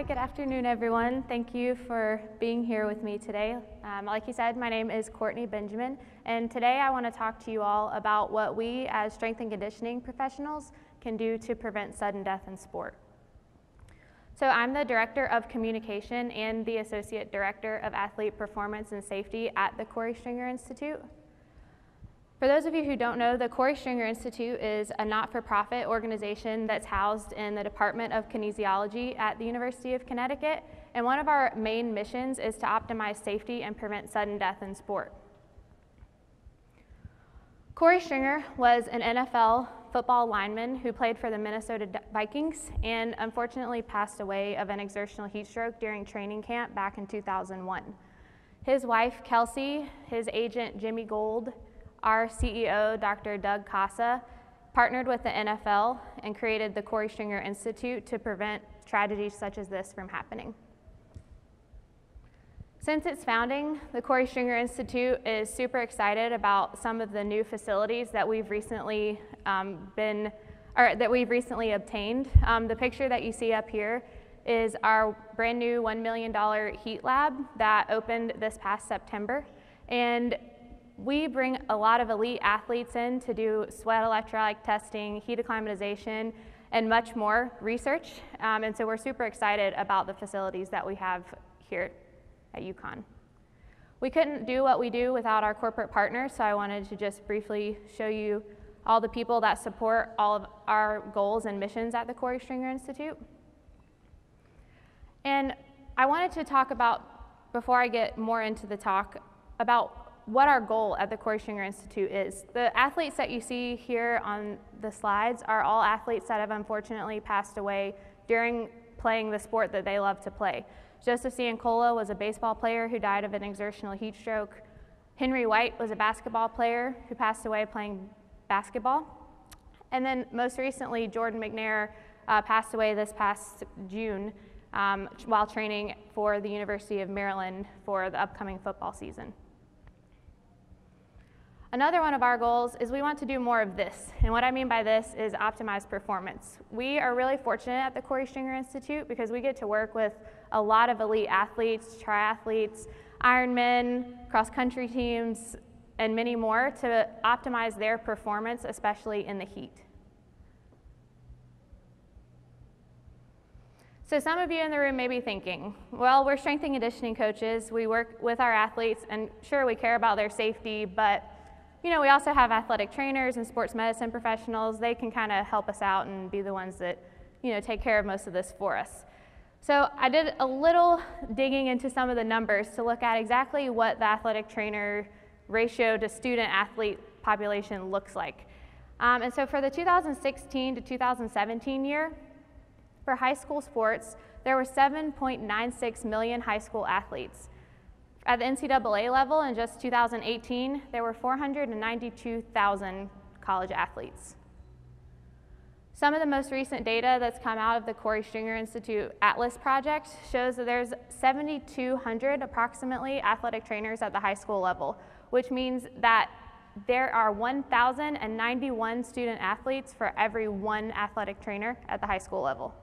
Hi, good afternoon, everyone. Thank you for being here with me today. Um, like you said, my name is Courteney Benjamin, and today I want to talk to you all about what we as strength and conditioning professionals can do to prevent sudden death in sport. So, I'm the Director of Communication and the Associate Director of Athlete Performance and Safety at the Korey Stringer Institute. For those of you who don't know, the Korey Stringer Institute is a not for profit organization that's housed in the Department of Kinesiology at the University of Connecticut. And one of our main missions is to optimize safety and prevent sudden death in sport. Korey Stringer was an NFL football lineman who played for the Minnesota Vikings and unfortunately passed away of an exertional heat stroke during training camp back in 2001. His wife, Kelsey, his agent, Jimmy Gould, our CEO, Dr. Doug Casa, partnered with the NFL and created the Korey Stringer Institute to prevent tragedies such as this from happening. Since its founding, the Korey Stringer Institute is super excited about some of the new facilities that we've recently um, been, or that we've recently obtained. Um, the picture that you see up here is our brand new $1 million heat lab that opened this past September. And we bring a lot of elite athletes in to do sweat electrolyte testing, heat acclimatization, and much more research. Um, and so we're super excited about the facilities that we have here at UConn. We couldn't do what we do without our corporate partners, so I wanted to just briefly show you all the people that support all of our goals and missions at the Korey Stringer Institute. And I wanted to talk about, before I get more into the talk, about what our goal at the Korey Stringer Institute is. The athletes that you see here on the slides are all athletes that have unfortunately passed away during playing the sport that they love to play. Joseph Ciancola was a baseball player who died of an exertional heat stroke. Henry White was a basketball player who passed away playing basketball. And then most recently, Jordan McNair uh, passed away this past June um, while training for the University of Maryland for the upcoming football season. Another one of our goals is we want to do more of this. And what I mean by this is optimize performance. We are really fortunate at the Korey Stringer Institute because we get to work with a lot of elite athletes, triathletes, Ironmen, cross country teams, and many more to optimize their performance, especially in the heat. So some of you in the room may be thinking, well, we're strength and conditioning coaches. We work with our athletes, and sure, we care about their safety, but you know, we also have athletic trainers and sports medicine professionals. They can kind of help us out and be the ones that, you know, take care of most of this for us. So I did a little digging into some of the numbers to look at exactly what the athletic trainer ratio to student athlete population looks like. Um, and so for the 2016 to 2017 year, for high school sports, there were 7.96 million high school athletes. At the NCAA level, in just 2018, there were 492,000 college athletes. Some of the most recent data that's come out of the Korey Stringer Institute Atlas project shows that there's 7,200 approximately athletic trainers at the high school level, which means that there are 1,091 student athletes for every one athletic trainer at the high school level.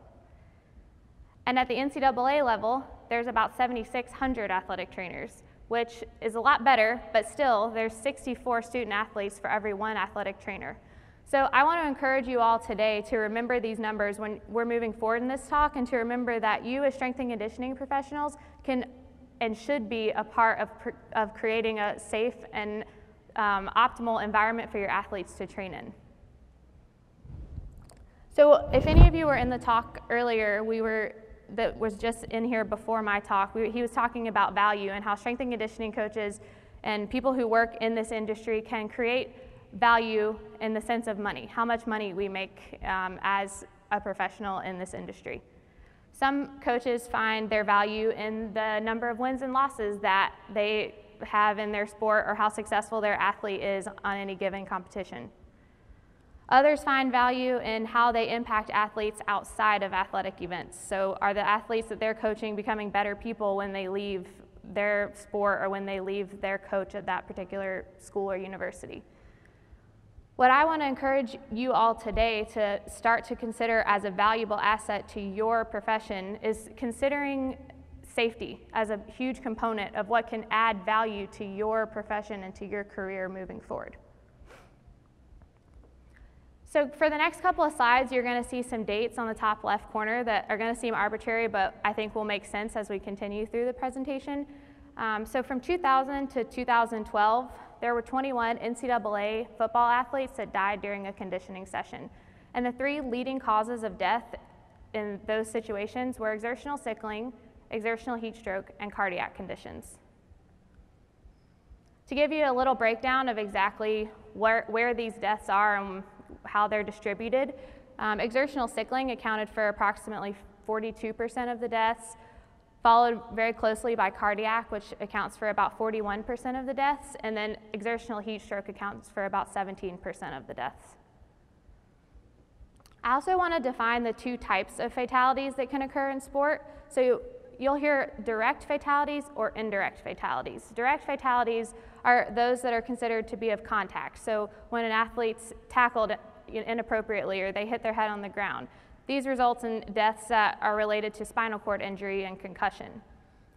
And at the NCAA level, there's about 7,600 athletic trainers, which is a lot better, but still, there's 64 student athletes for every one athletic trainer. So I want to encourage you all today to remember these numbers when we're moving forward in this talk and to remember that you as strength and conditioning professionals can and should be a part of, of creating a safe and um, optimal environment for your athletes to train in. So if any of you were in the talk earlier, we were that was just in here before my talk, we, he was talking about value and how strength and conditioning coaches and people who work in this industry can create value in the sense of money, how much money we make um, as a professional in this industry. Some coaches find their value in the number of wins and losses that they have in their sport or how successful their athlete is on any given competition. Others find value in how they impact athletes outside of athletic events. So, are the athletes that they're coaching becoming better people when they leave their sport or when they leave their coach at that particular school or university? What I want to encourage you all today to start to consider as a valuable asset to your profession is considering safety as a huge component of what can add value to your profession and to your career moving forward. So for the next couple of slides, you're going to see some dates on the top left corner that are going to seem arbitrary, but I think will make sense as we continue through the presentation. Um, so from 2000 to 2012, there were 21 NCAA football athletes that died during a conditioning session. And the three leading causes of death in those situations were exertional sickling, exertional heat stroke, and cardiac conditions. To give you a little breakdown of exactly where, where these deaths are and how they're distributed. Um, exertional sickling accounted for approximately 42% of the deaths, followed very closely by cardiac, which accounts for about 41% of the deaths, and then exertional heat stroke accounts for about 17% of the deaths. I also want to define the two types of fatalities that can occur in sport. So you'll hear direct fatalities or indirect fatalities. Direct fatalities are those that are considered to be of contact. So when an athlete's tackled inappropriately or they hit their head on the ground, these results in deaths that are related to spinal cord injury and concussion.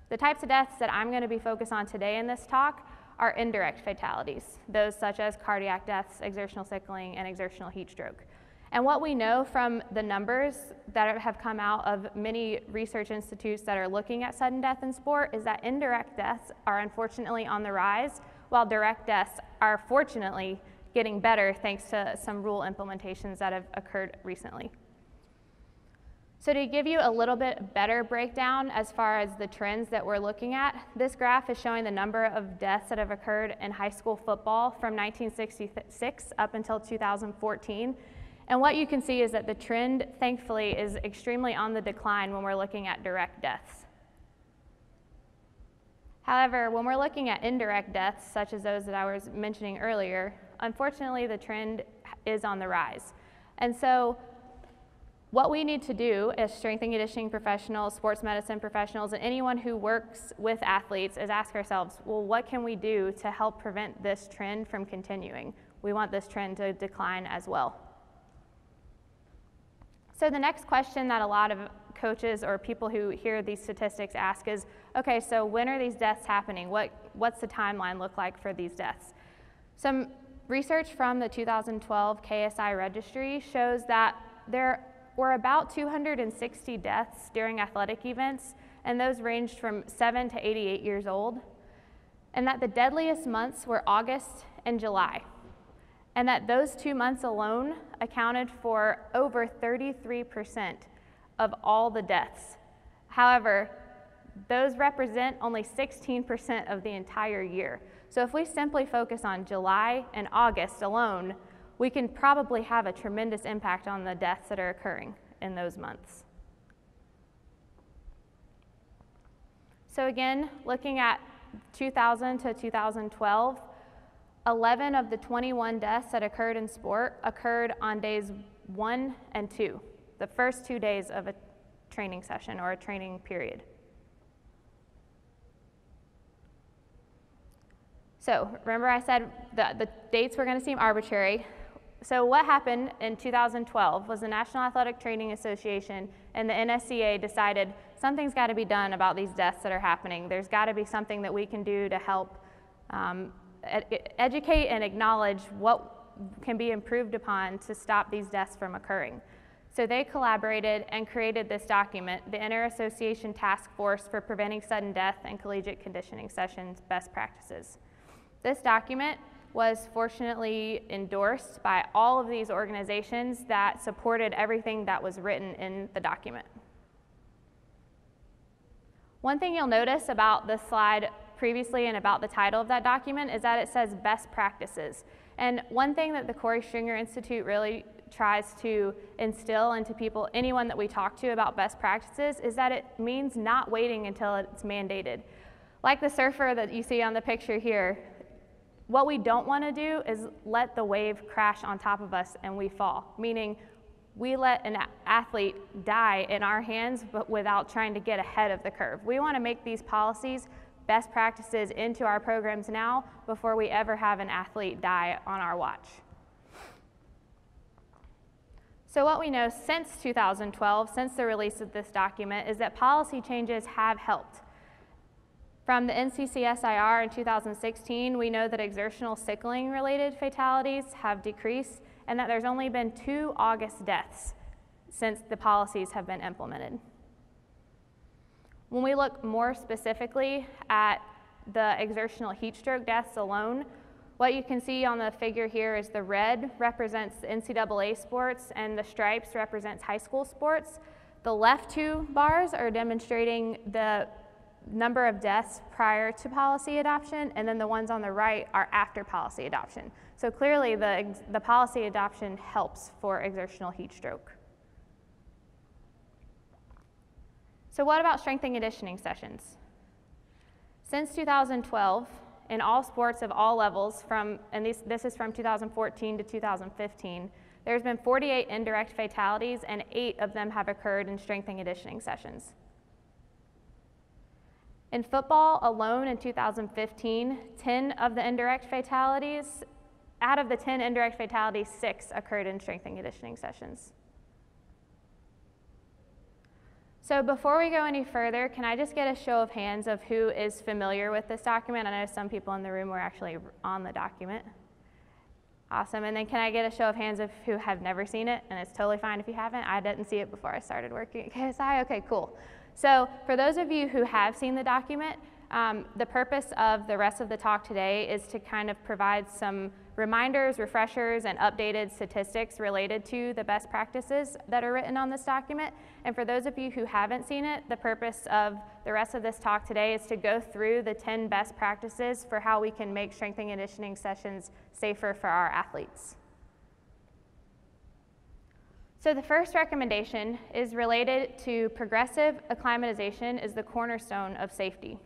The types of deaths that I'm going to be focused on today in this talk are indirect fatalities, those such as cardiac deaths, exertional sickling, and exertional heat stroke. And what we know from the numbers that have come out of many research institutes that are looking at sudden death in sport is that indirect deaths are unfortunately on the rise, while direct deaths are fortunately getting better thanks to some rule implementations that have occurred recently. So to give you a little bit better breakdown as far as the trends that we're looking at, this graph is showing the number of deaths that have occurred in high school football from 1966 up until 2014. And what you can see is that the trend, thankfully, is extremely on the decline when we're looking at direct deaths. However, when we're looking at indirect deaths, such as those that I was mentioning earlier, unfortunately the trend is on the rise. And so what we need to do as strength and conditioning professionals, sports medicine professionals, and anyone who works with athletes is ask ourselves, well, what can we do to help prevent this trend from continuing? We want this trend to decline as well. So the next question that a lot of coaches or people who hear these statistics ask is, okay, so when are these deaths happening? What, what's the timeline look like for these deaths? Some research from the 2012 KSI registry shows that there were about 260 deaths during athletic events, and those ranged from 7 to 88 years old, and that the deadliest months were August and July and that those two months alone accounted for over 33% of all the deaths. However, those represent only 16% of the entire year. So if we simply focus on July and August alone, we can probably have a tremendous impact on the deaths that are occurring in those months. So again, looking at 2000 to 2012, 11 of the 21 deaths that occurred in sport occurred on days one and two, the first two days of a training session or a training period. So remember I said the, the dates were going to seem arbitrary. So what happened in 2012 was the National Athletic Training Association and the NSCA decided something's got to be done about these deaths that are happening. There's got to be something that we can do to help um, ed- educate and acknowledge what can be improved upon to stop these deaths from occurring. So they collaborated and created this document, the Inter-Association Task Force for Preventing Sudden Death and Collegiate Conditioning Sessions Best Practices. This document was fortunately endorsed by all of these organizations that supported everything that was written in the document. One thing you'll notice about this slide previously and about the title of that document is that it says best practices. And one thing that the Korey Stringer Institute really tries to instill into people, anyone that we talk to about best practices, is that it means not waiting until it's mandated. Like the surfer that you see on the picture here, what we don't want to do is let the wave crash on top of us and we fall, meaning we let an athlete die in our hands but without trying to get ahead of the curve. We want to make these policies best practices into our programs now before we ever have an athlete die on our watch. So what we know since 2012, since the release of this document, is that policy changes have helped. From the NCCSIR in 2016, we know that exertional sickling related fatalities have decreased and that there's only been two August deaths since the policies have been implemented. When we look more specifically at the exertional heat stroke deaths alone, what you can see on the figure here is the red represents NCAA sports and the stripes represents high school sports. The left two bars are demonstrating the number of deaths prior to policy adoption, and then the ones on the right are after policy adoption. So clearly the, the policy adoption helps for exertional heat stroke. So what about strength and conditioning sessions? Since 2012, in all sports of all levels, from, and this, this is from 2014 to 2015, there's been 48 indirect fatalities and eight of them have occurred in strength and conditioning sessions. In football alone in 2015, 10 of the indirect fatalities, out of the 10 indirect fatalities, six occurred in strength and conditioning sessions. So before we go any further, can I just get a show of hands of who is familiar with this document? I know some people in the room were actually on the document. Awesome. And then can I get a show of hands of who have never seen it? And it's totally fine if you haven't. I didn't see it before I started working at KSI. Okay, cool. So for those of you who have seen the document, um, the purpose of the rest of the talk today is to kind of provide some reminders, refreshers, and updated statistics related to the best practices that are written on this document. And for those of you who haven't seen it, the purpose of the rest of this talk today is to go through the 10 best practices for how we can make strength and conditioning sessions safer for our athletes. So the first recommendation is related to progressive acclimatization is the cornerstone of safety.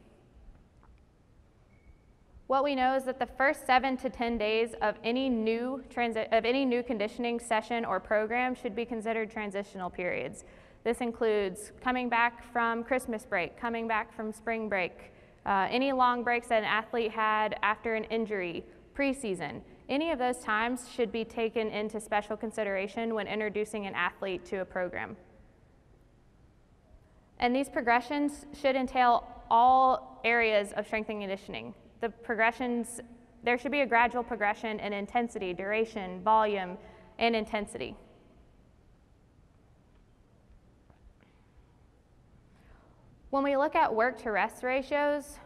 What we know is that the first seven to 10 days of any new transi- of any new conditioning session or program should be considered transitional periods. This includes coming back from Christmas break, coming back from spring break, uh, any long breaks that an athlete had after an injury, preseason. Any of those times should be taken into special consideration when introducing an athlete to a program. And these progressions should entail all areas of strength and conditioning the progressions, there should be a gradual progression in intensity, duration, volume, and intensity. When we look at work to rest ratios,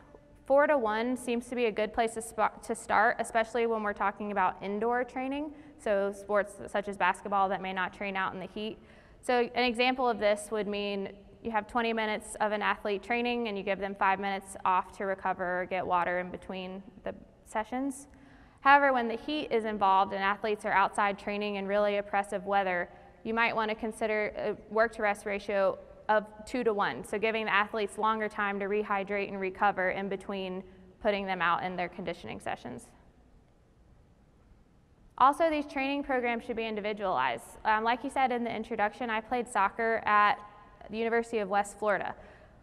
four to one seems to be a good place to, to start, especially when we're talking about indoor training. So, sports such as basketball that may not train out in the heat. So, an example of this would mean you have 20 minutes of an athlete training and you give them five minutes off to recover or get water in between the sessions. However, when the heat is involved and athletes are outside training in really oppressive weather, you might want to consider a work to rest ratio of two to one. So giving the athletes longer time to rehydrate and recover in between putting them out in their conditioning sessions. Also, these training programs should be individualized. Um, like you said in the introduction, I played soccer at the University of West Florida.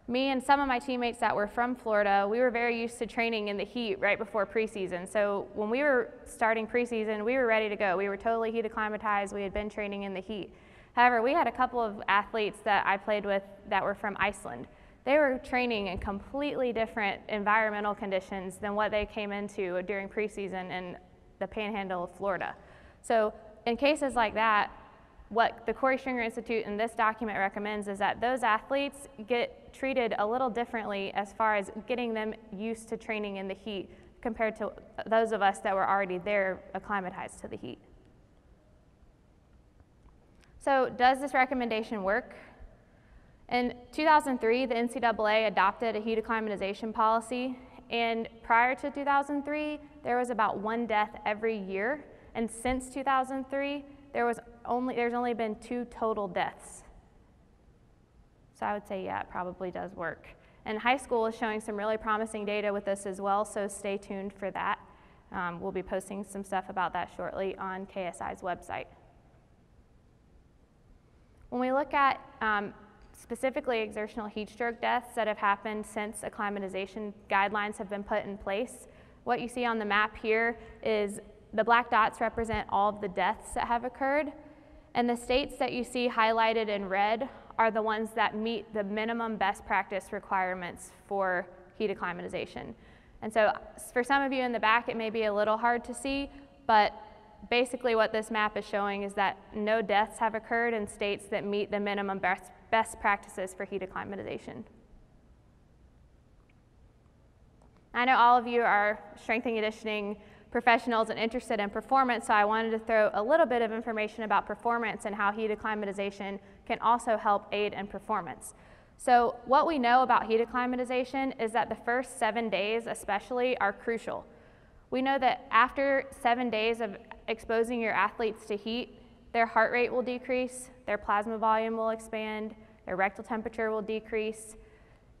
Me and some of my teammates that were from Florida, we were very used to training in the heat right before preseason. So when we were starting preseason, we were ready to go. We were totally heat acclimatized. We had been training in the heat. However, we had a couple of athletes that I played with that were from Iceland. They were training in completely different environmental conditions than what they came into during preseason in the panhandle of Florida. So in cases like that, what the Korey Stringer Institute in this document recommends is that those athletes get treated a little differently as far as getting them used to training in the heat compared to those of us that were already there acclimatized to the heat. So, does this recommendation work? In 2003, the NCAA adopted a heat acclimatization policy, and prior to 2003, there was about one death every year. And since 2003, there was only, there's only been two total deaths. So I would say, yeah, it probably does work. And high school is showing some really promising data with this as well, so stay tuned for that. Um, we'll be posting some stuff about that shortly on KSI's website. When we look at um, specifically exertional heat stroke deaths that have happened since acclimatization guidelines have been put in place, what you see on the map here is the black dots represent all of the deaths that have occurred. And the states that you see highlighted in red are the ones that meet the minimum best practice requirements for heat acclimatization. And so for some of you in the back, it may be a little hard to see, but basically what this map is showing is that no deaths have occurred in states that meet the minimum best, best practices for heat acclimatization. I know all of you are strength and conditioning professionals and interested in performance, so I wanted to throw a little bit of information about performance and how heat acclimatization can also help aid in performance. So what we know about heat acclimatization is that the first seven days especially are crucial. We know that after seven days of exposing your athletes to heat, their heart rate will decrease, their plasma volume will expand, their rectal temperature will decrease,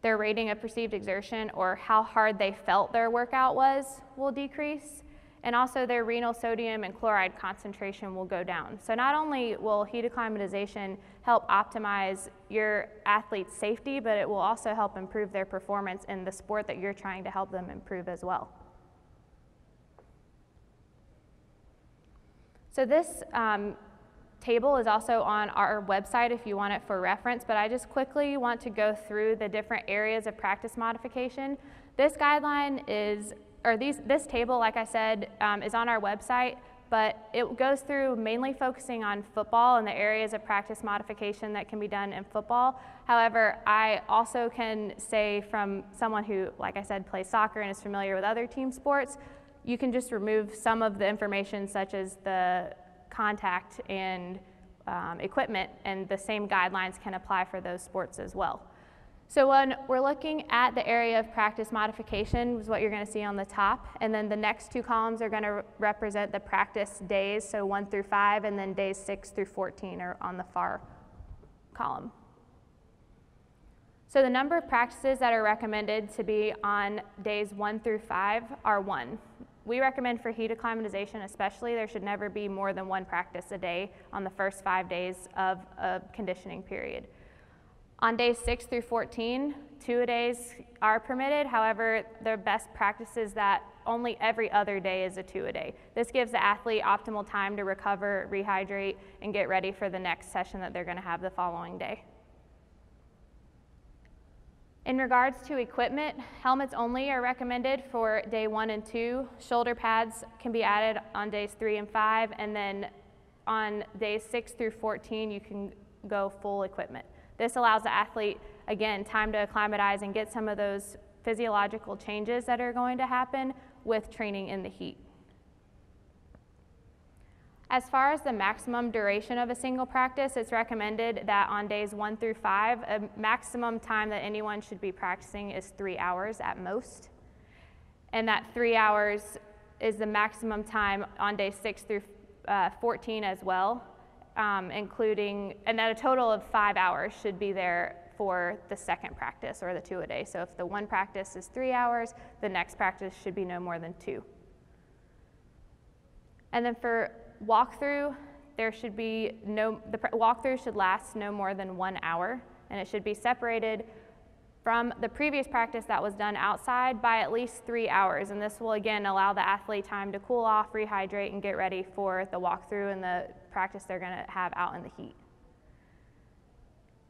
their rating of perceived exertion or how hard they felt their workout was will decrease, and also their renal sodium and chloride concentration will go down. So not only will heat acclimatization help optimize your athlete's safety, but it will also help improve their performance in the sport that you're trying to help them improve as well. So this um, table is also on our website if you want it for reference, but I just quickly want to go through the different areas of practice modification. This guideline is or these, this table, like I said, um, is on our website, but it goes through mainly focusing on football and the areas of practice modification that can be done in football. However, I also can say from someone who, like I said, plays soccer and is familiar with other team sports, you can just remove some of the information such as the contact and um, equipment and the same guidelines can apply for those sports as well. So when we're looking at the area of practice modification is what you're going to see on the top, and then the next two columns are going to represent the practice days, so 1 through 5, and then days 6 through 14 are on the far column. So the number of practices that are recommended to be on days 1 through 5 are 1. We recommend for heat acclimatization especially, there should never be more than one practice a day on the first five days of a conditioning period. On days 6 through 14, two a days are permitted. However, the best practice is that only every other day is a two a day. This gives the athlete optimal time to recover, rehydrate, and get ready for the next session that they're going to have the following day. In regards to equipment, helmets only are recommended for day one and two. Shoulder pads can be added on days three and five, and then on days six through 14, you can go full equipment. This allows the athlete, again, time to acclimatize and get some of those physiological changes that are going to happen with training in the heat. As far as the maximum duration of a single practice, it's recommended that on days one through five, a maximum time that anyone should be practicing is three hours at most. And that three hours is the maximum time on day six through uh, 14 as well um, including, and that a total of five hours should be there for the second practice or the two a day. So if the one practice is three hours, the next practice should be no more than two. And then for walkthrough, there should be no, the walkthrough should last no more than one hour, and it should be separated from the previous practice that was done outside by at least three hours. And this will again allow the athlete time to cool off, rehydrate, and get ready for the walkthrough and the practice they're going to have out in the heat.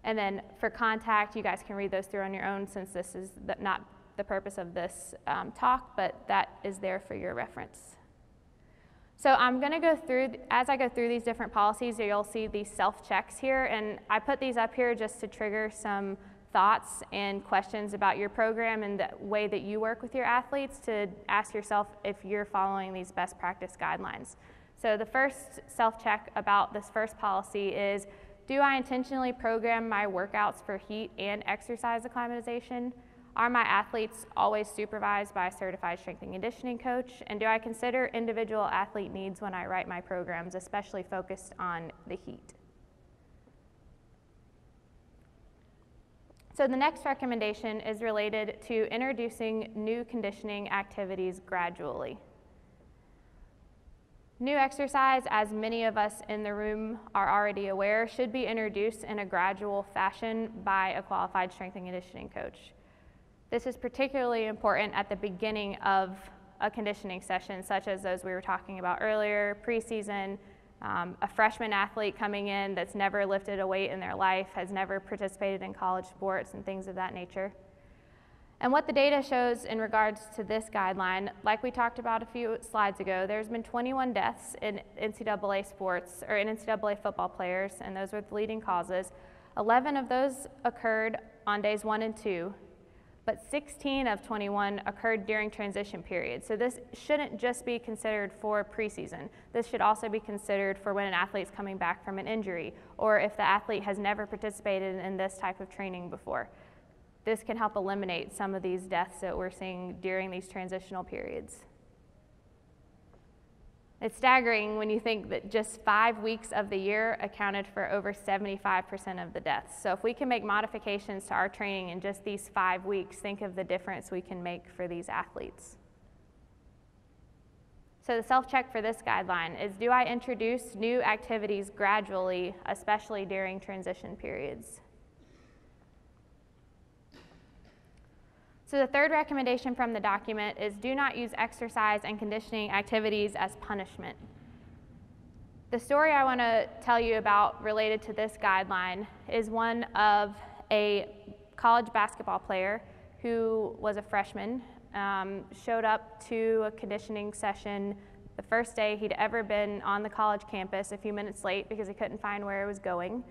And then for contact, you guys can read those through on your own since this is the, not the purpose of this um, talk, but that is there for your reference. So I'm going to go through, as I go through these different policies, you'll see these self-checks here, and I put these up here just to trigger some thoughts and questions about your program and the way that you work with your athletes to ask yourself if you're following these best practice guidelines. So the first self-check about this first policy is, do I intentionally program my workouts for heat and exercise acclimatization? Are my athletes always supervised by a certified strength and conditioning coach? And do I consider individual athlete needs when I write my programs, especially focused on the heat? So the next recommendation is related to introducing new conditioning activities gradually. New exercise, as many of us in the room are already aware, should be introduced in a gradual fashion by a qualified strength and conditioning coach. This is particularly important at the beginning of a conditioning session, such as those we were talking about earlier, preseason, um, a freshman athlete coming in that's never lifted a weight in their life, has never participated in college sports and things of that nature. And what the data shows in regards to this guideline, like we talked about a few slides ago, there's been 21 deaths in NCAA sports or in NCAA football players, and those were the leading causes. 11 of those occurred on days one and two, but 16 of 21 occurred during transition periods. So this shouldn't just be considered for preseason. This should also be considered for when an athlete's coming back from an injury or if the athlete has never participated in this type of training before. This can help eliminate some of these deaths that we're seeing during these transitional periods. It's staggering when you think that just five weeks of the year accounted for over 75% of the deaths. So, if we can make modifications to our training in just these five weeks, think of the difference we can make for these athletes. So, the self check for this guideline is Do I introduce new activities gradually, especially during transition periods? So the third recommendation from the document is do not use exercise and conditioning activities as punishment. The story I want to tell you about related to this guideline is one of a college basketball player who was a freshman, um, showed up to a conditioning session the first day he'd ever been on the college campus a few minutes late because he couldn't find where he was going.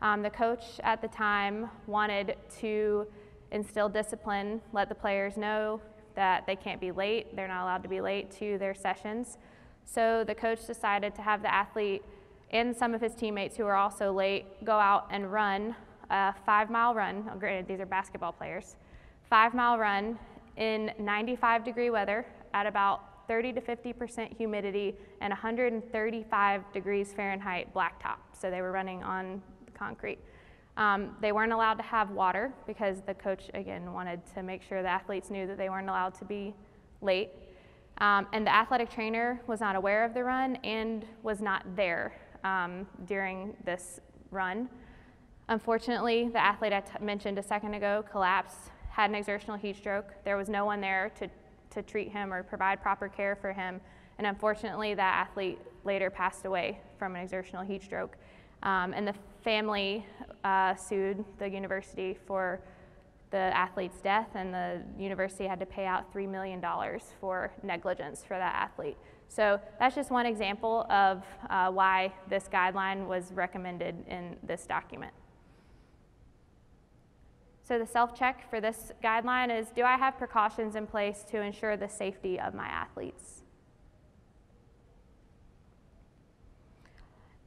Um, the coach at the time wanted to instill discipline, let the players know that they can't be late, they're not allowed to be late to their sessions. So the coach decided to have the athlete and some of his teammates who are also late go out and run a five mile run. Oh, granted, these are basketball players. Five mile run in 95 degree weather at about 30 to 50% humidity and 135 degrees Fahrenheit blacktop. So they were running on concrete. Um, they weren't allowed to have water because the coach, again, wanted to make sure the athletes knew that they weren't allowed to be late. Um, and the athletic trainer was not aware of the run and was not there um, during this run. Unfortunately, the athlete I mentioned a second ago collapsed, had an exertional heat stroke. There was no one there to, to treat him or provide proper care for him. And unfortunately, that athlete later passed away from an exertional heat stroke. Um, and the family uh, sued the university for the athlete's death, and the university had to pay out $3 million for negligence for that athlete. So that's just one example of uh, why this guideline was recommended in this document. So the self-check for this guideline is, do I have precautions in place to ensure the safety of my athletes?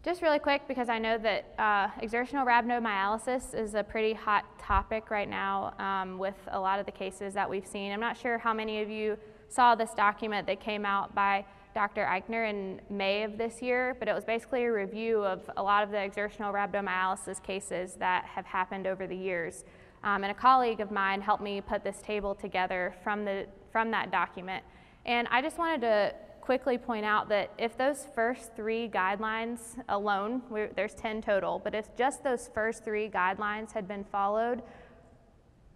Just really quick, because I know that uh, exertional rhabdomyolysis is a pretty hot topic right now um, with a lot of the cases that we've seen. I'm not sure how many of you saw this document that came out by Dr. Eichner in May of this year, but it was basically a review of a lot of the exertional rhabdomyolysis cases that have happened over the years. Um, and a colleague of mine helped me put this table together from, the, from that document. And I just wanted to quickly point out that if those first three guidelines alone, there's 10 total, but if just those first three guidelines had been followed,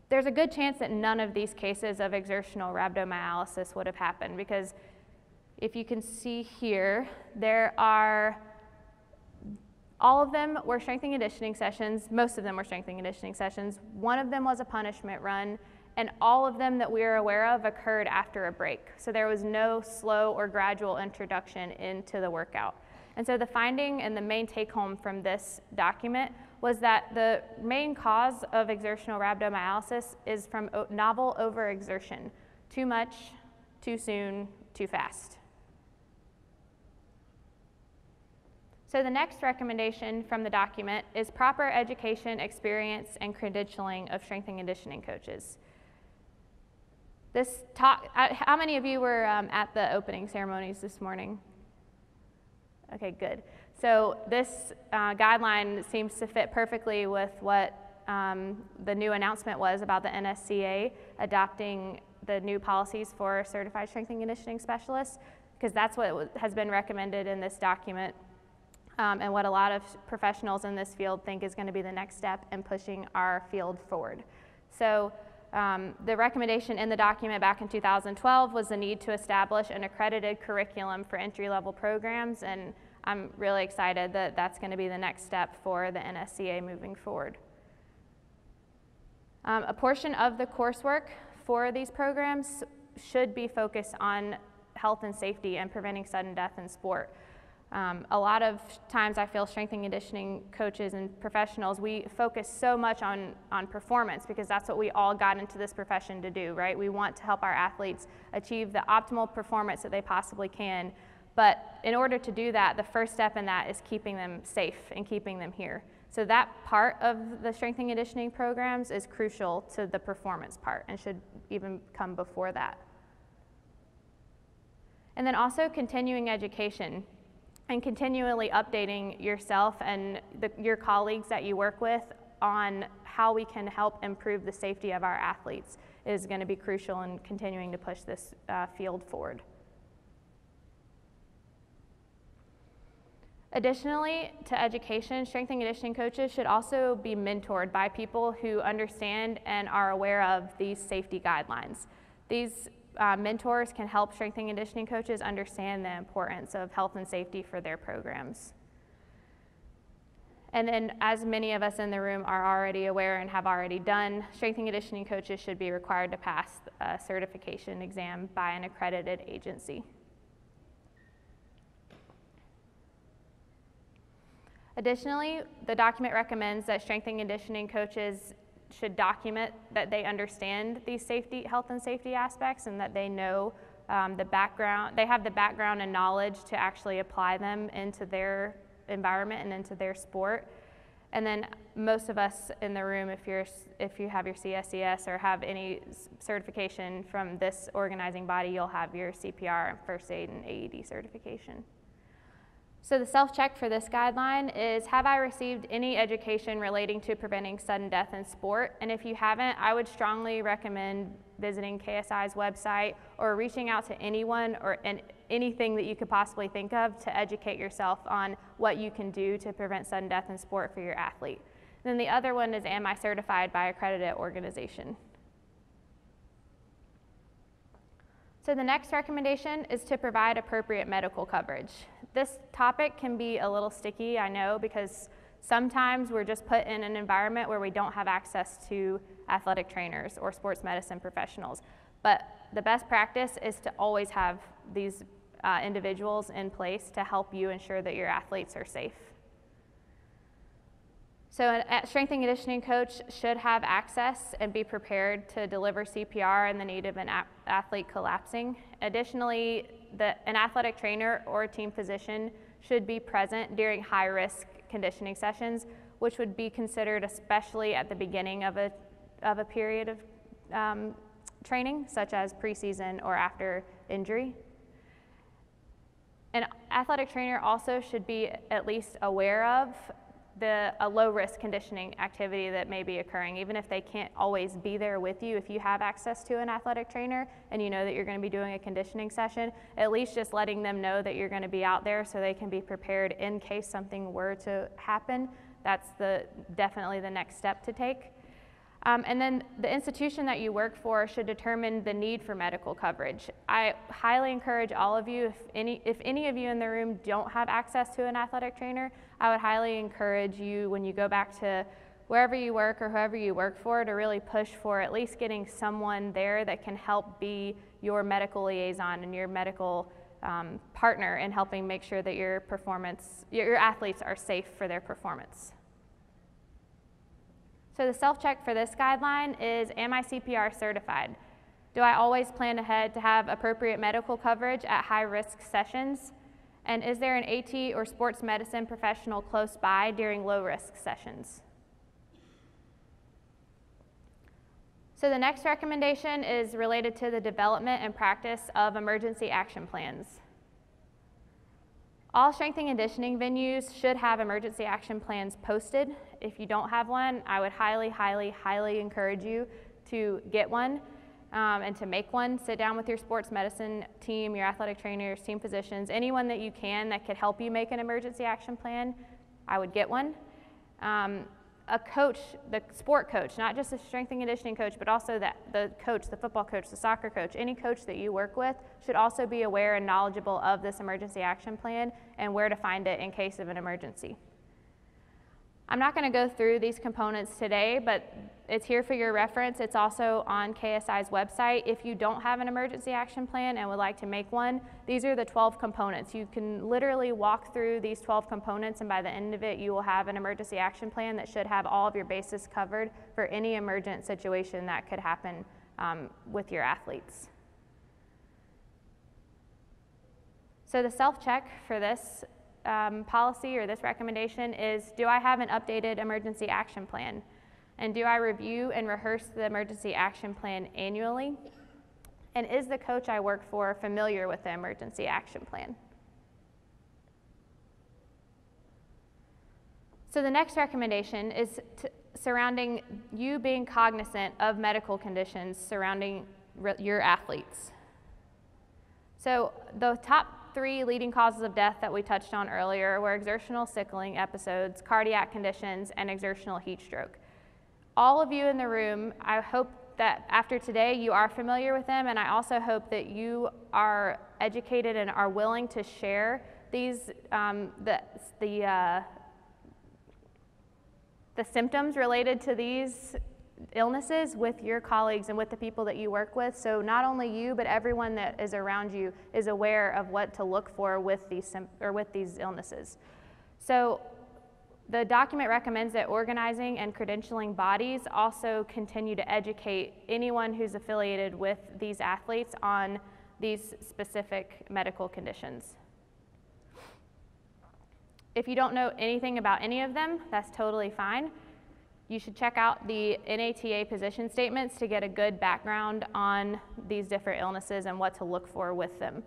there's a good chance that none of these cases of exertional rhabdomyolysis would have happened because if you can see here, there are all of them were strength and conditioning sessions. Most of them were strength and conditioning sessions. One of them was a punishment run, and all of them that we are aware of occurred after a break. So there was no slow or gradual introduction into the workout. And so the finding and the main take home from this document was that the main cause of exertional rhabdomyolysis is from novel overexertion too much, too soon, too fast. So the next recommendation from the document is proper education, experience, and credentialing of strength and conditioning coaches. This talk, uh, how many of you were um, at the opening ceremonies this morning? Okay, good. So this uh, guideline seems to fit perfectly with what um, the new announcement was about the NSCA adopting the new policies for certified strength and conditioning specialists, because that's what has been recommended in this document um, and what a lot of professionals in this field think is going to be the next step in pushing our field forward. So um, the recommendation in the document back in 2012 was the need to establish an accredited curriculum for entry level programs, and I'm really excited that that's going to be the next step for the NSCA moving forward. Um, a portion of the coursework for these programs should be focused on health and safety and preventing sudden death in sport. Um, a lot of times I feel strength and conditioning coaches and professionals, we focus so much on, on performance because that's what we all got into this profession to do, right? We want to help our athletes achieve the optimal performance that they possibly can. But in order to do that, the first step in that is keeping them safe and keeping them here. So that part of the strength and conditioning programs is crucial to the performance part and should even come before that. And then also continuing education and continually updating yourself and the, your colleagues that you work with on how we can help improve the safety of our athletes is going to be crucial in continuing to push this uh, field forward. Additionally, to education, strength and conditioning coaches should also be mentored by people who understand and are aware of these safety guidelines. These uh, mentors can help strength and conditioning coaches understand the importance of health and safety for their programs. And then, as many of us in the room are already aware and have already done, strength and conditioning coaches should be required to pass a certification exam by an accredited agency. Additionally, the document recommends that strength and conditioning coaches should document that they understand these safety, health and safety aspects and that they know um, the background, they have the background and knowledge to actually apply them into their environment and into their sport. And then most of us in the room, if, you're, if you have your CSCS or have any certification from this organizing body, you'll have your CPR, first aid, and AED certification. So the self-check for this guideline is, have I received any education relating to preventing sudden death in sport? And if you haven't, I would strongly recommend visiting KSI's website or reaching out to anyone or anything that you could possibly think of to educate yourself on what you can do to prevent sudden death in sport for your athlete. Then the other one is, am I certified by accredited organization? So the next recommendation is to provide appropriate medical coverage. This topic can be a little sticky, I know, because sometimes we're just put in an environment where we don't have access to athletic trainers or sports medicine professionals. But the best practice is to always have these uh, individuals in place to help you ensure that your athletes are safe. So a strength and conditioning coach should have access and be prepared to deliver CPR in the need of an athlete collapsing. Additionally, the, an athletic trainer or a team physician should be present during high risk conditioning sessions, which would be considered especially at the beginning of a, of a period of um, training, such as preseason or after injury. An athletic trainer also should be at least aware of the, a low risk conditioning activity that may be occurring, even if they can't always be there with you. If you have access to an athletic trainer and you know that you're going to be doing a conditioning session, at least just letting them know that you're going to be out there so they can be prepared in case something were to happen. That's the, definitely the next step to take. Um, and then the institution that you work for should determine the need for medical coverage. I highly encourage all of you, if any, if any of you in the room don't have access to an athletic trainer, I would highly encourage you when you go back to wherever you work or whoever you work for to really push for at least getting someone there that can help be your medical liaison and your medical um, partner in helping make sure that your performance, your, your athletes are safe for their performance. So the self-check for this guideline is, am I CPR certified? Do I always plan ahead to have appropriate medical coverage at high-risk sessions? And is there an AT or sports medicine professional close by during low-risk sessions? So the next recommendation is related to the development and practice of emergency action plans. All strength and conditioning venues should have emergency action plans posted. If you don't have one, I would highly, highly, highly encourage you to get one um, and to make one. Sit down with your sports medicine team, your athletic trainers, team physicians, anyone that you can that could help you make an emergency action plan. I would get one. Um, a coach, the sport coach, not just a strength and conditioning coach, but also that the coach, the football coach, the soccer coach, any coach that you work with should also be aware and knowledgeable of this emergency action plan and where to find it in case of an emergency. I'm not going to go through these components today, but it's here for your reference. It's also on KSI's website. If you don't have an emergency action plan and would like to make one, these are the 12 components. You can literally walk through these 12 components, and by the end of it, you will have an emergency action plan that should have all of your bases covered for any emergent situation that could happen um, with your athletes. So the self-check for this um, policy or this recommendation is do I have an updated emergency action plan? And do I review and rehearse the emergency action plan annually? And is the coach I work for familiar with the emergency action plan? So the next recommendation is surrounding you being cognizant of medical conditions surrounding your athletes. So the top three leading causes of death that we touched on earlier were exertional sickling episodes, cardiac conditions, and exertional heat stroke. All of you in the room, I hope that after today you are familiar with them, and I also hope that you are educated and are willing to share these um, the the uh, the symptoms related to these illnesses with your colleagues and with the people that you work with. So not only you, but everyone that is around you is aware of what to look for with these or with these illnesses. So the document recommends that organizing and credentialing bodies also continue to educate anyone who's affiliated with these athletes on these specific medical conditions. If you don't know anything about any of them, that's totally fine. You should check out the NATA position statements to get a good background on these different illnesses and what to look for with them.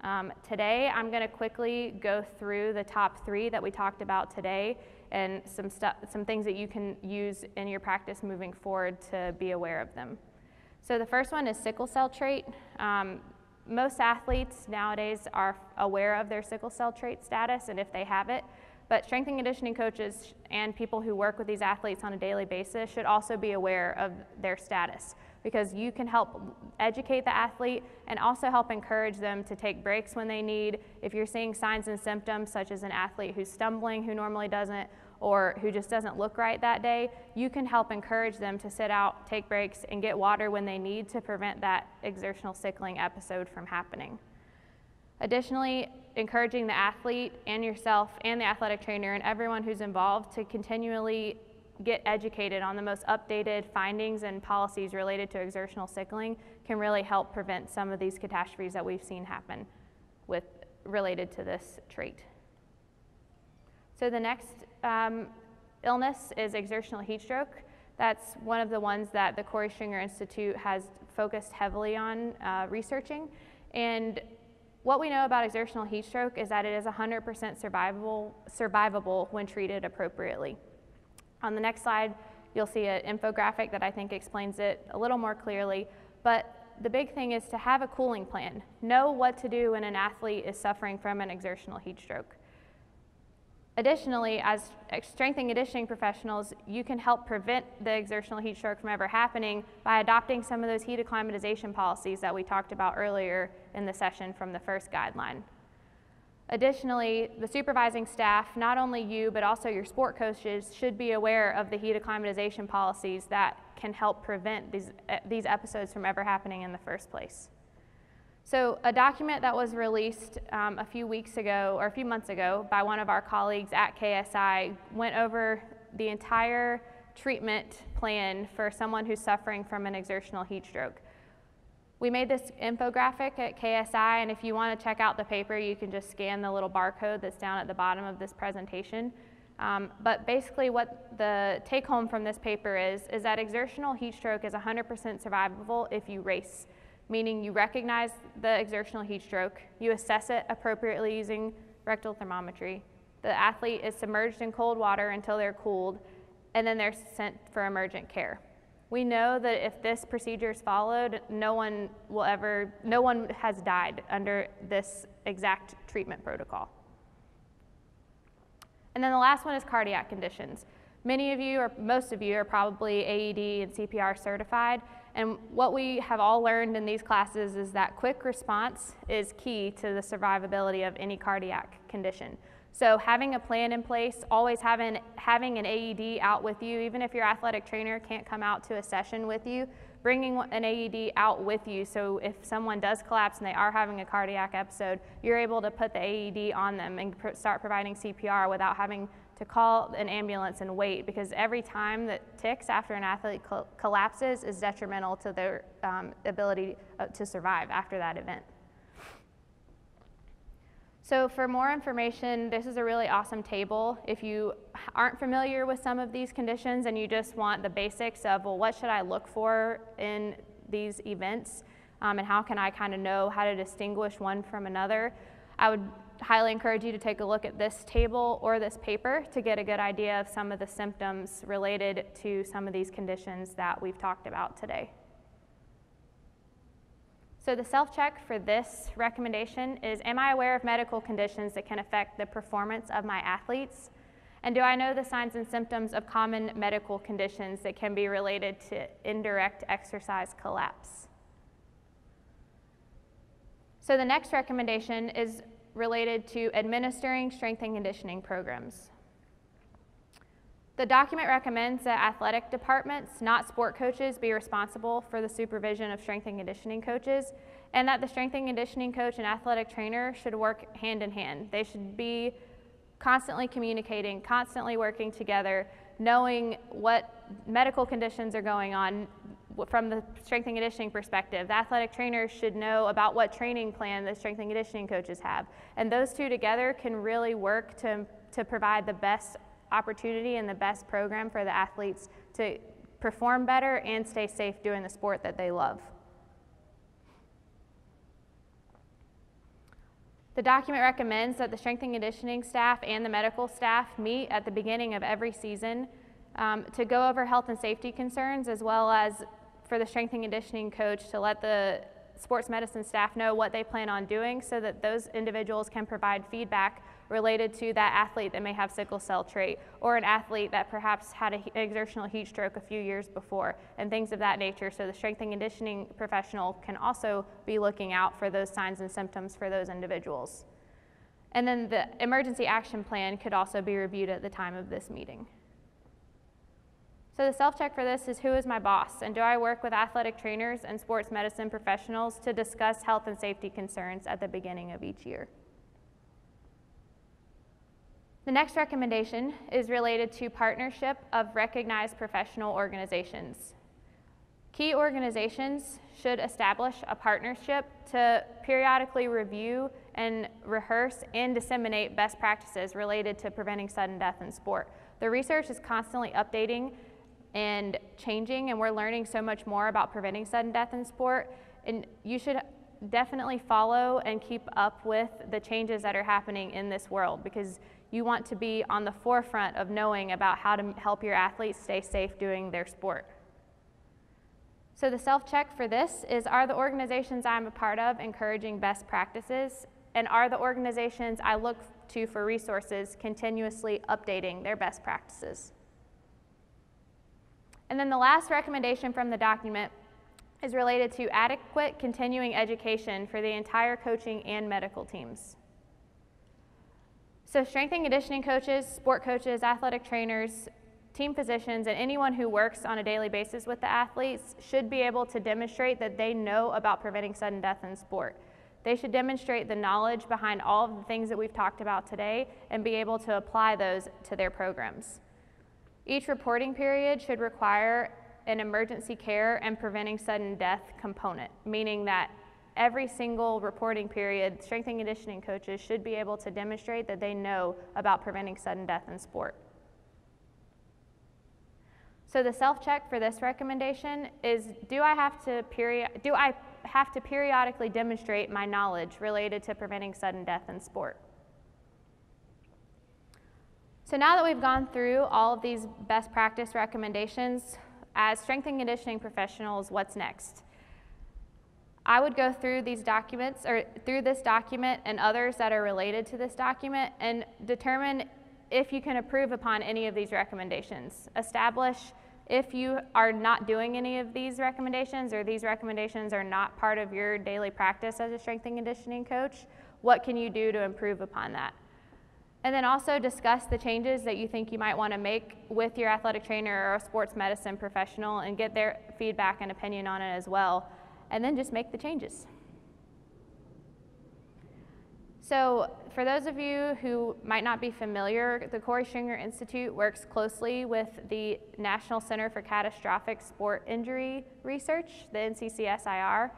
Um, today, I'm going to quickly go through the top three that we talked about today and some, stuff, some things that you can use in your practice moving forward to be aware of them. So the first one is sickle cell trait. Um, most athletes nowadays are aware of their sickle cell trait status and if they have it, but strength and conditioning coaches and people who work with these athletes on a daily basis should also be aware of their status because you can help educate the athlete and also help encourage them to take breaks when they need. If you're seeing signs and symptoms, such as an athlete who's stumbling who normally doesn't, or who just doesn't look right that day, you can help encourage them to sit out, take breaks, and get water when they need to prevent that exertional sickling episode from happening. Additionally, encouraging the athlete and yourself and the athletic trainer and everyone who's involved to continually get educated on the most updated findings and policies related to exertional sickling can really help prevent some of these catastrophes that we've seen happen with related to this trait. So the next um, illness is exertional heat stroke. That's one of the ones that the Korey Stringer Institute has focused heavily on uh, researching. And what we know about exertional heat stroke is that it is 100% survivable, survivable when treated appropriately. On the next slide, you'll see an infographic that I think explains it a little more clearly, but the big thing is to have a cooling plan. Know what to do when an athlete is suffering from an exertional heat stroke. Additionally, as strength and conditioning professionals, you can help prevent the exertional heat stroke from ever happening by adopting some of those heat acclimatization policies that we talked about earlier in the session from the first guideline. Additionally, the supervising staff, not only you, but also your sport coaches, should be aware of the heat acclimatization policies that can help prevent these, these episodes from ever happening in the first place. So, a document that was released um, a few weeks ago or a few months ago by one of our colleagues at KSI went over the entire treatment plan for someone who's suffering from an exertional heat stroke. We made this infographic at KSI, and if you want to check out the paper, you can just scan the little barcode that's down at the bottom of this presentation. Um, but basically, what the take home from this paper is, is that exertional heat stroke is 100% survivable if you race meaning you recognize the exertional heat stroke, you assess it appropriately using rectal thermometry. The athlete is submerged in cold water until they're cooled, and then they're sent for emergent care. We know that if this procedure is followed, no one will ever, no one has died under this exact treatment protocol. And then the last one is cardiac conditions. Many of you, or most of you, are probably AED and CPR certified. And what we have all learned in these classes is that quick response is key to the survivability of any cardiac condition. So having a plan in place, always having, having an AED out with you, even if your athletic trainer can't come out to a session with you, bringing an AED out with you so if someone does collapse and they are having a cardiac episode, you're able to put the AED on them and pr start providing CPR without having to call an ambulance and wait because every time that ticks after an athlete co collapses is detrimental to their um, ability uh, to survive after that event. So for more information, this is a really awesome table. If you aren't familiar with some of these conditions and you just want the basics of, well, what should I look for in these events um, and how can I kind of know how to distinguish one from another, I would highly encourage you to take a look at this table or this paper to get a good idea of some of the symptoms related to some of these conditions that we've talked about today. So the self-check for this recommendation is, am I aware of medical conditions that can affect the performance of my athletes? And do I know the signs and symptoms of common medical conditions that can be related to indirect exercise collapse? So the next recommendation is related to administering strength and conditioning programs. The document recommends that athletic departments, not sport coaches, be responsible for the supervision of strength and conditioning coaches, and that the strength and conditioning coach and athletic trainer should work hand in hand. They should be constantly communicating, constantly working together, knowing what medical conditions are going on from the strength and conditioning perspective. The athletic trainers should know about what training plan the strength and conditioning coaches have. And those two together can really work to, to provide the best opportunity and the best program for the athletes to perform better and stay safe doing the sport that they love. The document recommends that the strength and conditioning staff and the medical staff meet at the beginning of every season um, to go over health and safety concerns as well as for the strength and conditioning coach to let the sports medicine staff know what they plan on doing so that those individuals can provide feedback related to that athlete that may have sickle cell trait or an athlete that perhaps had an exertional heat stroke a few years before and things of that nature. So the strength and conditioning professional can also be looking out for those signs and symptoms for those individuals. And then the emergency action plan could also be reviewed at the time of this meeting. So the self-check for this is who is my boss and do I work with athletic trainers and sports medicine professionals to discuss health and safety concerns at the beginning of each year. The next recommendation is related to partnership of recognized professional organizations. Key organizations should establish a partnership to periodically review and rehearse and disseminate best practices related to preventing sudden death in sport. The research is constantly updating and changing, and we're learning so much more about preventing sudden death in sport. And you should definitely follow and keep up with the changes that are happening in this world because you want to be on the forefront of knowing about how to help your athletes stay safe doing their sport. So the self-check for this is, are the organizations I'm a part of encouraging best practices? And are the organizations I look to for resources continuously updating their best practices? And then the last recommendation from the document is related to adequate continuing education for the entire coaching and medical teams. So strength and conditioning coaches, sport coaches, athletic trainers, team physicians, and anyone who works on a daily basis with the athletes should be able to demonstrate that they know about preventing sudden death in sport. They should demonstrate the knowledge behind all of the things that we've talked about today and be able to apply those to their programs. Each reporting period should require an emergency care and preventing sudden death component, meaning that every single reporting period, strength and conditioning coaches should be able to demonstrate that they know about preventing sudden death in sport. So the self-check for this recommendation is do I have to period do I have to periodically demonstrate my knowledge related to preventing sudden death in sport? So now that we've gone through all of these best practice recommendations, as strength and conditioning professionals, what's next? I would go through these documents or through this document and others that are related to this document and determine if you can improve upon any of these recommendations. Establish if you are not doing any of these recommendations or these recommendations are not part of your daily practice as a strength and conditioning coach, what can you do to improve upon that? And then also discuss the changes that you think you might want to make with your athletic trainer or a sports medicine professional and get their feedback and opinion on it as well. And then just make the changes. So, for those of you who might not be familiar, the Korey Stringer Institute works closely with the National Center for Catastrophic Sport Injury Research, the NCCSIR.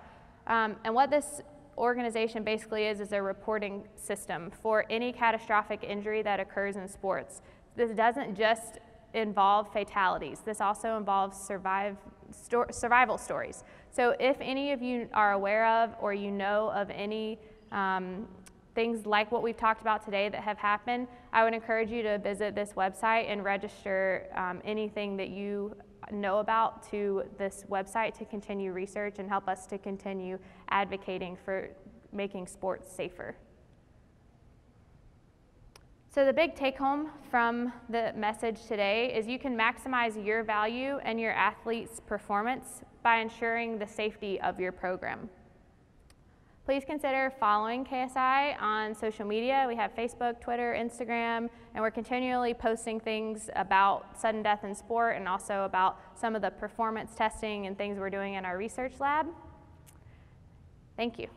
Um, and what this organization basically is is a reporting system for any catastrophic injury that occurs in sports. This doesn't just involve fatalities. This also involves survive, sto survival stories. So if any of you are aware of or you know of any um, things like what we've talked about today that have happened, I would encourage you to visit this website and register um, anything that you know about to this website to continue research and help us to continue advocating for making sports safer. So, the big take home from the message today is you can maximize your value and your athlete's performance by ensuring the safety of your program. Please consider following KSI on social media. We have Facebook, Twitter, Instagram, and we're continually posting things about sudden death in sport and also about some of the performance testing and things we're doing in our research lab. Thank you.